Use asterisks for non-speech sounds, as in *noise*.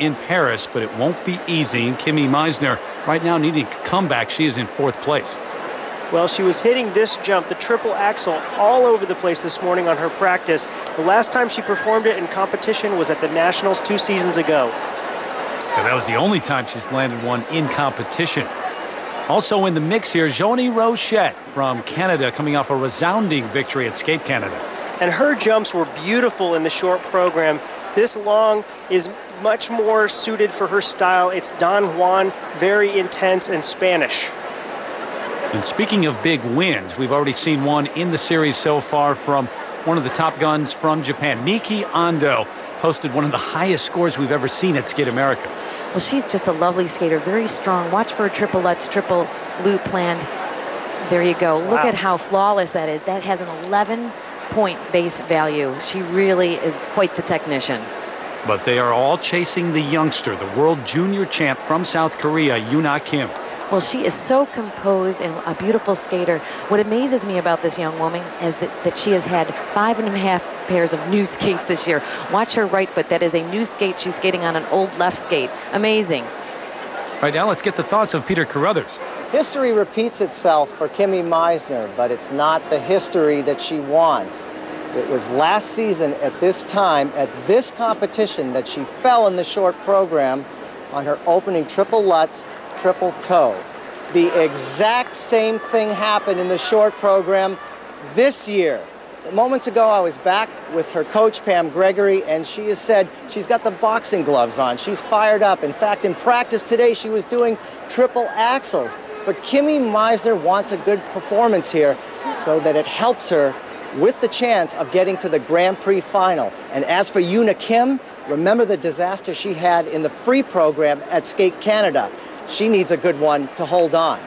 in Paris, but it won't be easy. And Kimmie Meissner right now needing a comeback. She is in fourth place. Well, she was hitting this jump, the triple axel, all over the place this morning on her practice. The last time she performed it in competition was at the Nationals two seasons ago. And that was the only time she's landed one in competition. Also in the mix here, Joannie Rochette from Canada coming off a resounding victory at Skate Canada. And her jumps were beautiful in the short program. This long is much more suited for her style. It's Don Juan, very intense and Spanish. And speaking of big wins, we've already seen one in the series so far from one of the top guns from Japan. Miki Ando posted one of the highest scores we've ever seen at Skate America. Well, she's just a lovely skater, very strong. Watch for a triple lutz, triple loop planned. There you go. Wow. Look at how flawless that is. That has an 11 point base value. She really is quite the technician. But they are all chasing the youngster, the world junior champ from South Korea, Yuna ah Kim. Well, she is so composed and a beautiful skater. What amazes me about this young woman is that, that she has had five and a half pairs of new *laughs* skates this year. Watch her right foot. That is a new skate. She's skating on an old left skate. Amazing. All right, now let's get the thoughts of Peter Carruthers. History repeats itself for Kimmie Meissner, but it's not the history that she wants. It was last season at this time, at this competition, that she fell in the short program on her opening triple lutz triple toe. The exact same thing happened in the short program this year. Moments ago, I was back with her coach, Pam Gregory, and she has said she's got the boxing gloves on. She's fired up. In fact, in practice today, she was doing triple axels. But Kimmie Meissner wants a good performance here so that it helps her with the chance of getting to the Grand Prix final. And as for Yuna Kim, remember the disaster she had in the free program at Skate Canada she needs a good one to hold on.